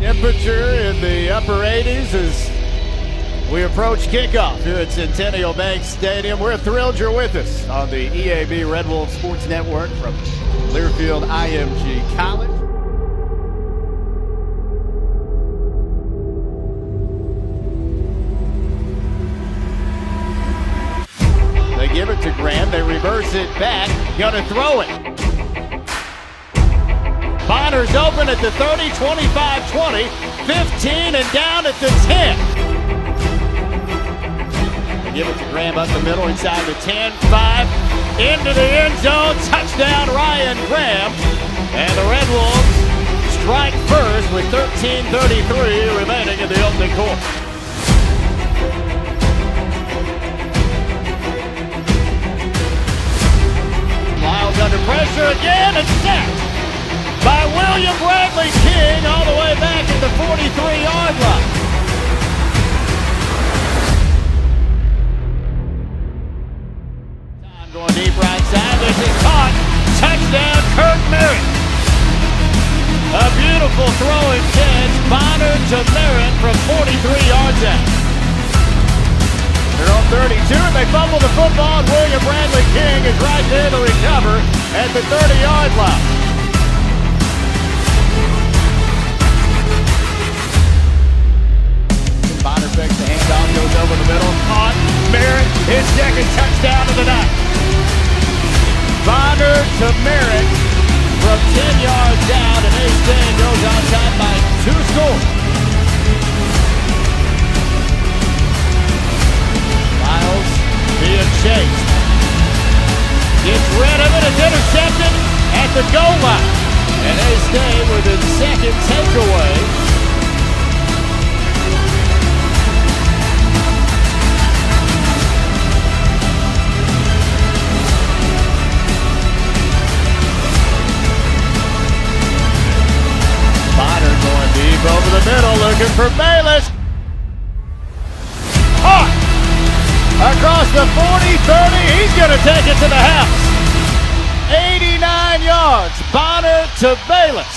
Temperature in the upper 80s as we approach kickoff here at Centennial Bank Stadium. We're thrilled you're with us on the EAB Red Wolf Sports Network from Learfield IMG College. They give it to Graham. They reverse it back. Gonna throw it. Bonner's open at the 30, 25, 20, 15, and down at the 10. They give it to Graham up the middle inside the 10, 5, into the end zone. Touchdown, Ryan Graham. And the Red Wolves strike first with 13.33 remaining in the opening quarter. Under pressure again and sacked Bradley King all the way back at the 43-yard line. Time going deep right side. This is caught. Touchdown, Kirk Merritt. A beautiful throw catch. Bonner to Merritt from 43 yards out. They're on 32 and they fumble the football William Bradley King is right there to recover at the 30-yard line. Second touchdown of the night. Bonner to Merritt from 10 yards out, and A-State goes on top by two scores. Miles being chased. Gets rid of it, it's intercepted at the goal line. And A-State with its second takeaway. For Bayless. Caught! Across the 40, 30, he's going to take it to the house. 89 yards, Bonner to Bayless.